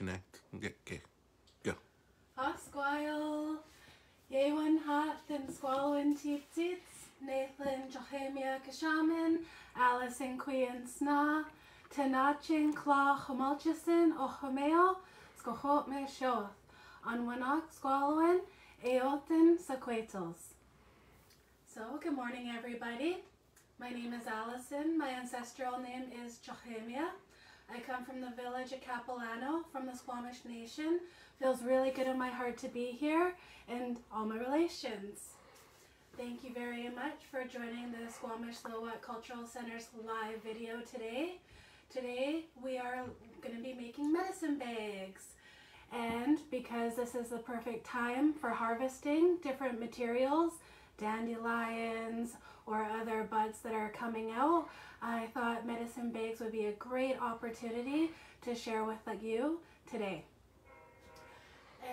connect. Okay, okay. go. Osgwael, Yewan Hath and Squalwin Teetsits, Nathan Cheximiya Kashaman, Allison Queen Sna, Tenachin Claw Homolchison, Ochomeo, Skohot Me Shoth, Anwanok Squalwin, Eothan Sequatals. So, good morning, everybody. My name is Allison. My ancestral name is Cheximiya. I come from the village of Capilano from the Squamish Nation. Feels really good in my heart to be here and all my relations. Thank you very much for joining the Squamish Lil'wat Cultural Center's live video today. Today we are going to be making medicine bags. And because this is the perfect time for harvesting different materials, dandelions or other buds that are coming out, I thought medicine bags would be a great opportunity to share with you today.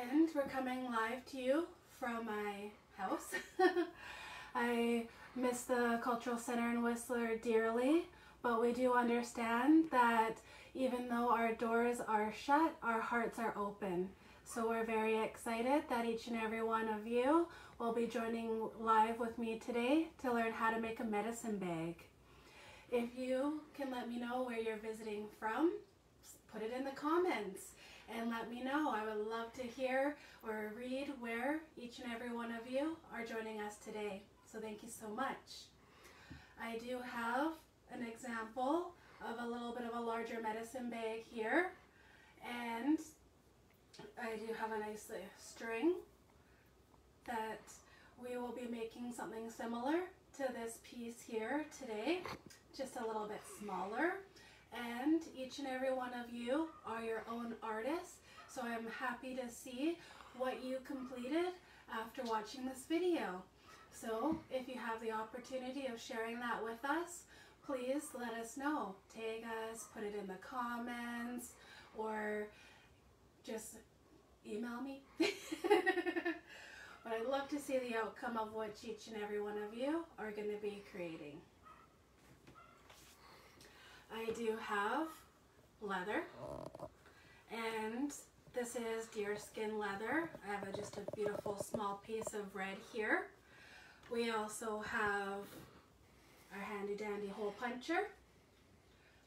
And we're coming live to you from my house. I miss the Cultural Center in Whistler dearly, but we do understand that even though our doors are shut, our hearts are open. So we're very excited that each and every one of you will be joining live with me today to learn how to make a medicine bag. If you can let me know where you're visiting from, put it in the comments and let me know. I would love to hear or read where each and every one of you are joining us today. So thank you so much. I do have an example of a little bit of a larger medicine bag here and I do have a nice string that we will be making something similar to this piece here today, just a little bit smaller. And each and every one of you are your own artists, so I'm happy to see what you completed after watching this video. So if you have the opportunity of sharing that with us, please let us know. Tag us, put it in the comments, or just email me. But I'd love to see the outcome of what each and every one of you are going to be creating. I do have leather and this is deerskin leather. I have a, just a beautiful small piece of red here. We also have our handy dandy hole puncher.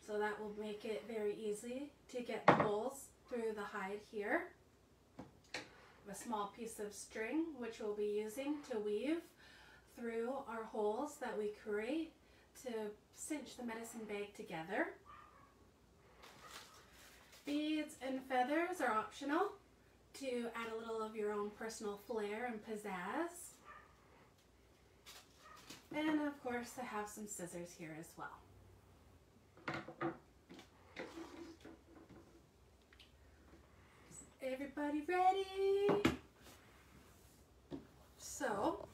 So that will make it very easy to get the holes through the hide here a small piece of string which we'll be using to weave through our holes that we create to cinch the medicine bag together. Beads and feathers are optional to add a little of your own personal flair and pizzazz. And of course I have some scissors here as well. Everybody ready? So,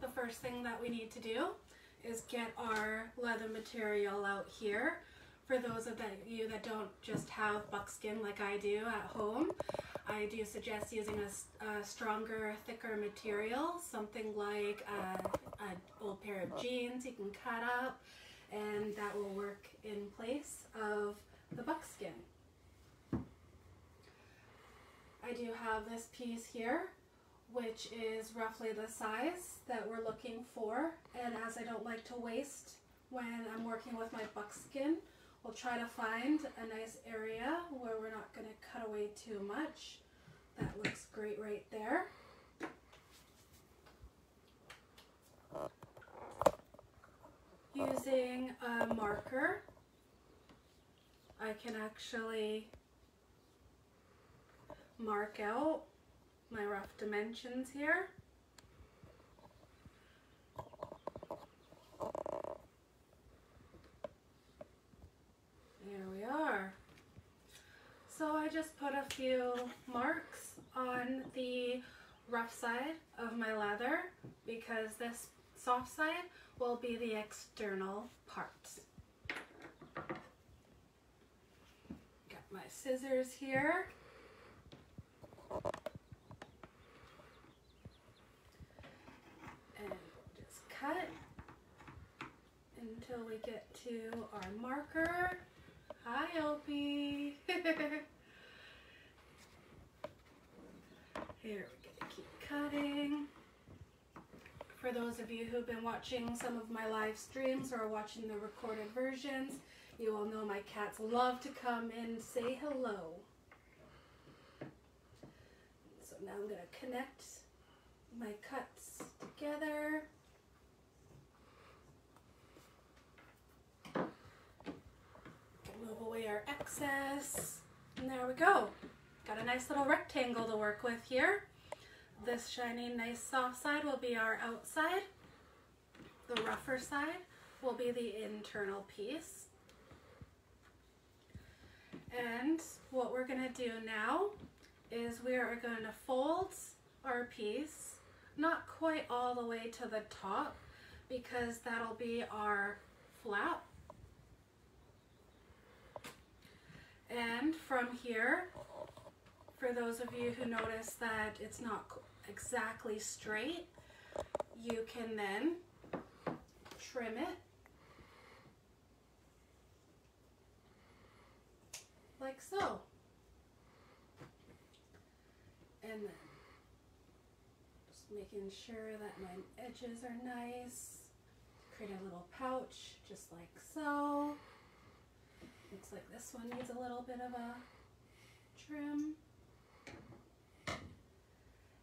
the first thing that we need to do is get our leather material out here. For those of you that don't just have buckskin like I do at home, I do suggest using a, a stronger, thicker material, something like an old pair of jeans you can cut up, and that will work in place of the buckskin. I do have this piece here, which is roughly the size that we're looking for. And as I don't like to waste when I'm working with my buckskin, we'll try to find a nice area where we're not going to cut away too much. That looks great right there. Using a marker, I can actually mark out my rough dimensions here. There we are. So I just put a few marks on the rough side of my leather because this soft side will be the external parts. Got my scissors here. And just cut until we get to our marker. Hi, Opie. Here we're gonna keep cutting. For those of you who've been watching some of my live streams or watching the recorded versions, you all know my cats love to come and say hello. Now I'm gonna connect my cuts together. Move away our excess. And there we go. Got a nice little rectangle to work with here. This shiny, nice soft side will be our outside. The rougher side will be the internal piece. And what we're gonna do now is we are gonna fold our piece, not quite all the way to the top because that'll be our flap. And from here, for those of you who notice that it's not exactly straight, you can then trim it like so. And then just making sure that my edges are nice. Create a little pouch just like so. Looks like this one needs a little bit of a trim.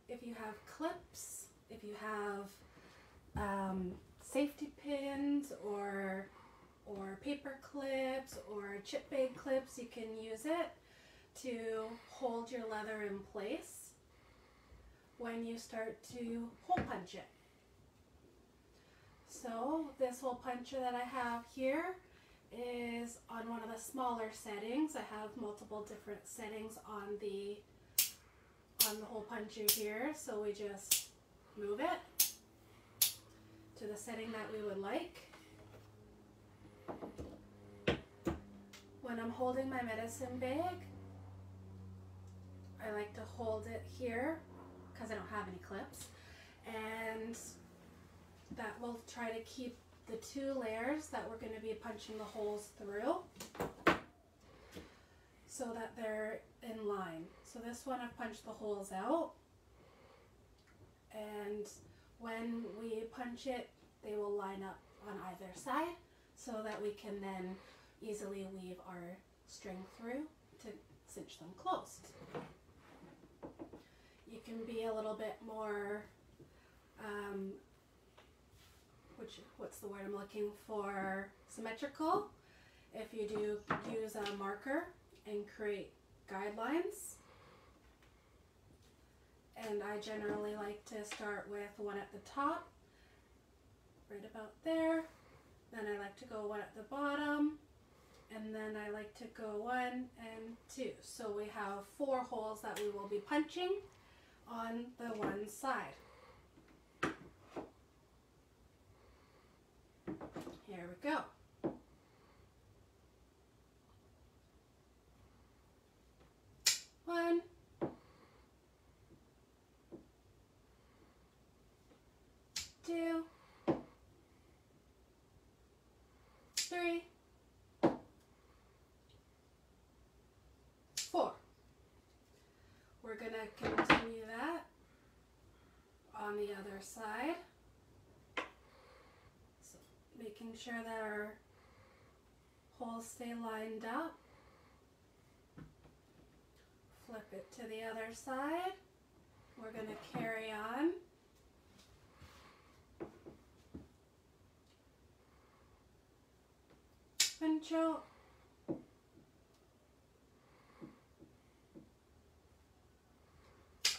If you have clips, if you have um, safety pins or or paper clips or chip bag clips, you can use it to hold your leather in place when you start to hole punch it. So this hole puncher that I have here is on one of the smaller settings. I have multiple different settings on the on the hole puncher here. So we just move it to the setting that we would like. When I'm holding my medicine bag, I like to hold it here because I don't have any clips and that will try to keep the two layers that we're going to be punching the holes through so that they're in line. So this one I've punched the holes out and when we punch it they will line up on either side so that we can then easily weave our string through to cinch them closed. You can be a little bit more um, which what's the word I'm looking for? Symmetrical. If you do use a marker and create guidelines. And I generally like to start with one at the top right about there. Then I like to go one at the bottom. And then I like to go one and two. So we have four holes that we will be punching on the one side Here we go. One. Two. Three. Four. We're going to continue on the other side making sure that our holes stay lined up. Flip it to the other side. We're going to carry on. Pinch out.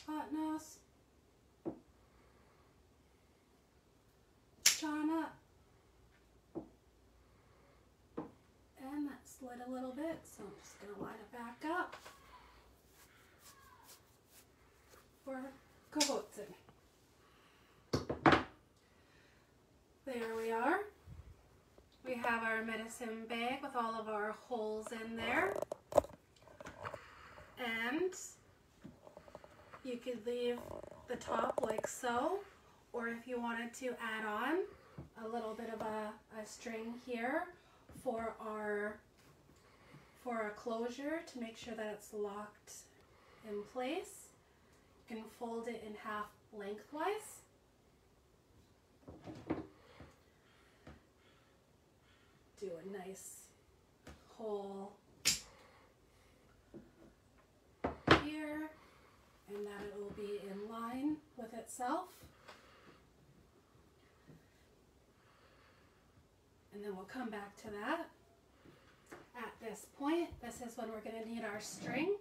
Hot nose. John up. A little bit, so I'm just going to line it back up for Cahotzen. There we are. We have our medicine bag with all of our holes in there. And you could leave the top like so, or if you wanted to add on a little bit of a, a string here, for our for a closure to make sure that it's locked in place. You can fold it in half lengthwise. Do a nice hole here and that it will be in line with itself. And then we'll come back to that. At this point, this is when we're going to need our string.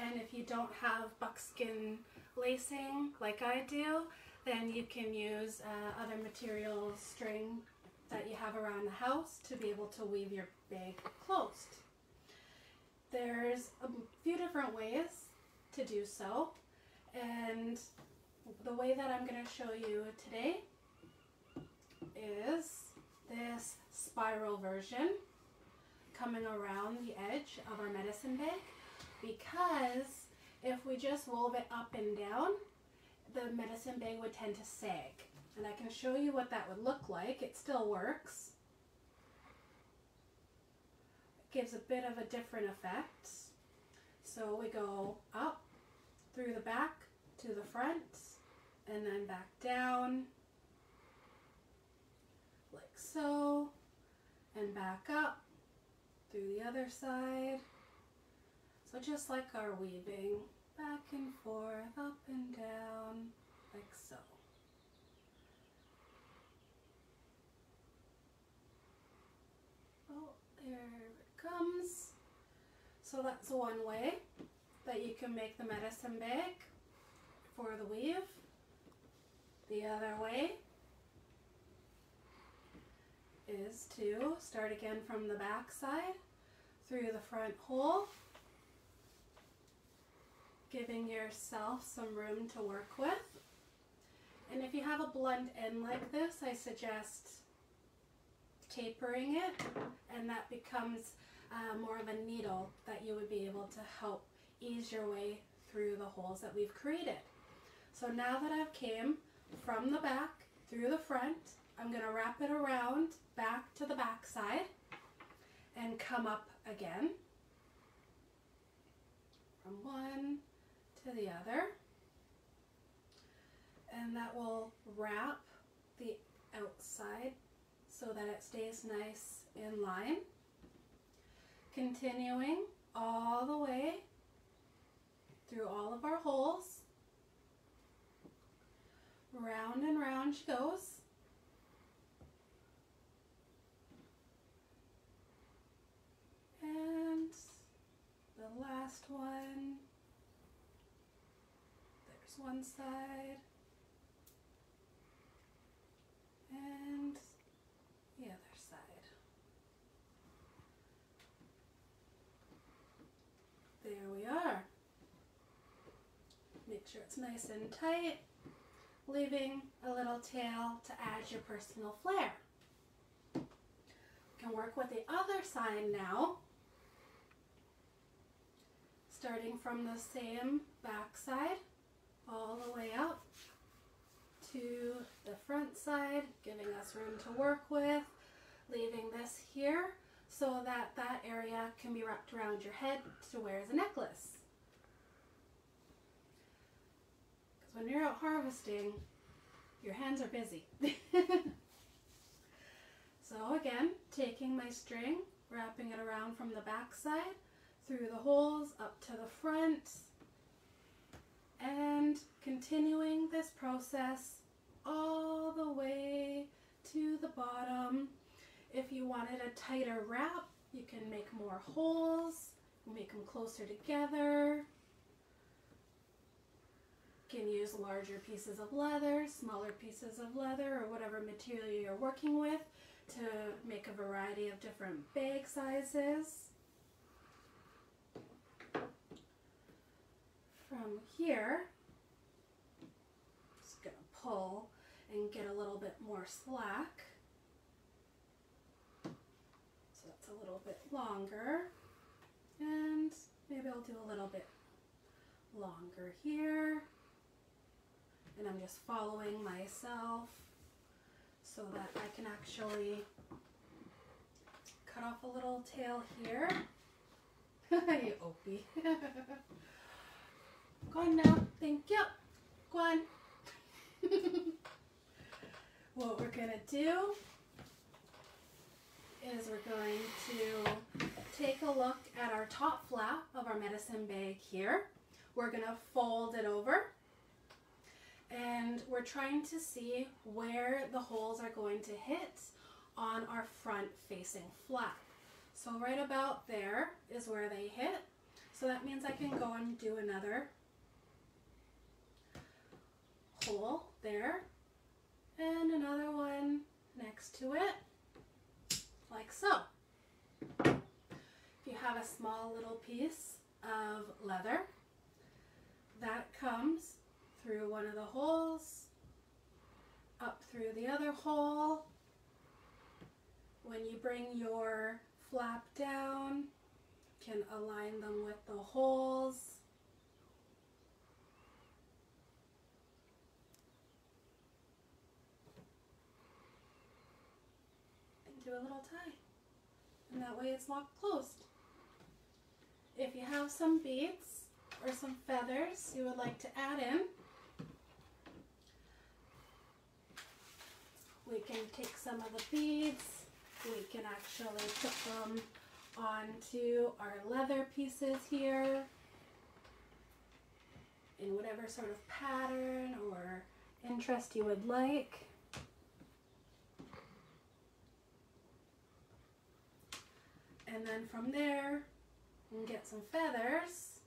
And if you don't have buckskin lacing like I do, then you can use uh, other materials, string that you have around the house to be able to weave your bag closed. There's a few different ways to do so, and the way that I'm going to show you today is this spiral version coming around the edge of our medicine bag because if we just wove it up and down, the medicine bag would tend to sag. And I can show you what that would look like. It still works. It gives a bit of a different effect. So we go up through the back to the front and then back down so and back up through the other side. So just like our weaving, back and forth, up and down, like so. Oh, there it comes. So that's one way that you can make the medicine bag for the weave. The other way is to start again from the back side through the front hole, giving yourself some room to work with. And if you have a blunt end like this, I suggest tapering it and that becomes uh, more of a needle that you would be able to help ease your way through the holes that we've created. So now that I've came from the back through the front, I'm going to wrap it around back to the back side and come up again. From one to the other. And that will wrap the outside so that it stays nice in line. Continuing all the way through all of our holes. Round and round she goes And the last one, there's one side, and the other side. There we are. Make sure it's nice and tight, leaving a little tail to add your personal flair. can work with the other side now starting from the same back side all the way up to the front side, giving us room to work with, leaving this here so that that area can be wrapped around your head to wear as a necklace. Because when you're out harvesting, your hands are busy. so again, taking my string, wrapping it around from the back side, through the holes up to the front and continuing this process all the way to the bottom. If you wanted a tighter wrap, you can make more holes, make them closer together. You can use larger pieces of leather, smaller pieces of leather, or whatever material you're working with to make a variety of different bag sizes. From here, just gonna pull and get a little bit more slack. So that's a little bit longer. And maybe I'll do a little bit longer here. And I'm just following myself so that I can actually cut off a little tail here. you opie. Go on now. Thank you. Go on. what we're gonna do is we're going to take a look at our top flap of our medicine bag here. We're gonna fold it over and we're trying to see where the holes are going to hit on our front facing flap. So right about there is where they hit. So that means I can go and do another hole there and another one next to it like so. If you have a small little piece of leather that comes through one of the holes up through the other hole when you bring your flap down can align them with the holes and do a little tie. And that way it's locked closed. If you have some beads or some feathers you would like to add in we can take some of the beads. We can actually put them onto our leather pieces here in whatever sort of pattern or interest you would like. And then from there, you can get some feathers,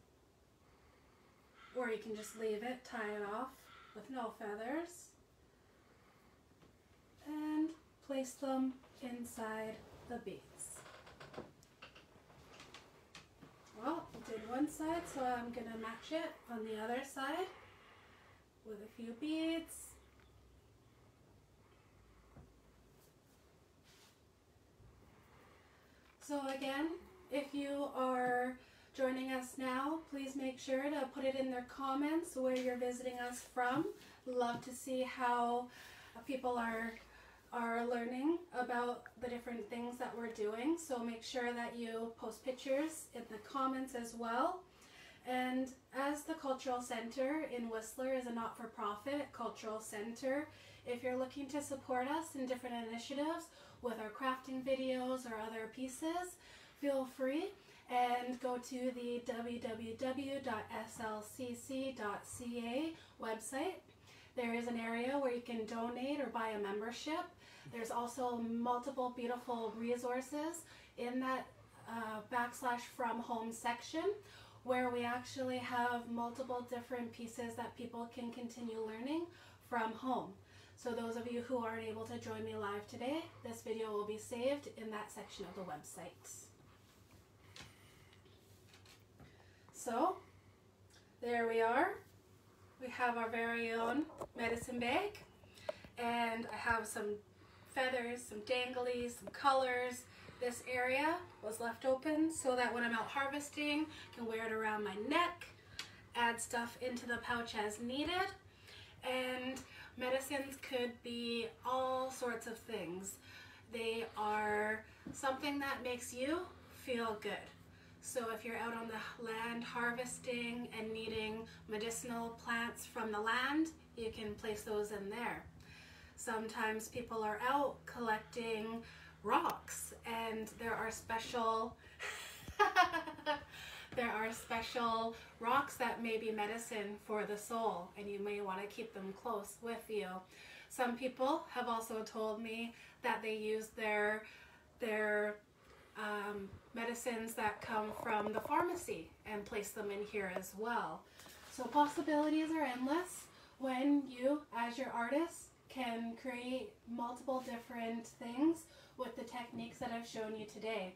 or you can just leave it, tie it off with no feathers, and place them inside the beads. Well, I did one side, so I'm gonna match it on the other side with a few beads. So again, if you are joining us now, please make sure to put it in their comments where you're visiting us from. Love to see how people are are learning about the different things that we're doing. So make sure that you post pictures in the comments as well. And as the Cultural Center in Whistler is a not-for-profit cultural center, if you're looking to support us in different initiatives with our crafting videos or other pieces, feel free and go to the www.slcc.ca website. There is an area where you can donate or buy a membership. There's also multiple beautiful resources in that uh, backslash from home section where we actually have multiple different pieces that people can continue learning from home. So those of you who aren't able to join me live today, this video will be saved in that section of the website. So there we are. We have our very own medicine bag and I have some feathers, some danglies, some colors. This area was left open so that when I'm out harvesting, I can wear it around my neck, add stuff into the pouch as needed. And medicines could be all sorts of things. They are something that makes you feel good. So if you're out on the land harvesting and needing medicinal plants from the land, you can place those in there. Sometimes people are out collecting rocks and there are special there are special rocks that may be medicine for the soul and you may want to keep them close with you. Some people have also told me that they use their their um, medicines that come from the pharmacy and place them in here as well. So possibilities are endless when you, as your artist, can create multiple different things with the techniques that I've shown you today.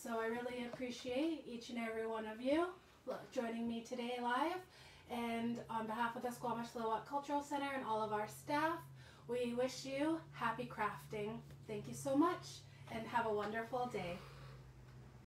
So I really appreciate each and every one of you joining me today live. And on behalf of the Squamish Lil'wat Cultural Center and all of our staff, we wish you happy crafting. Thank you so much and have a wonderful day.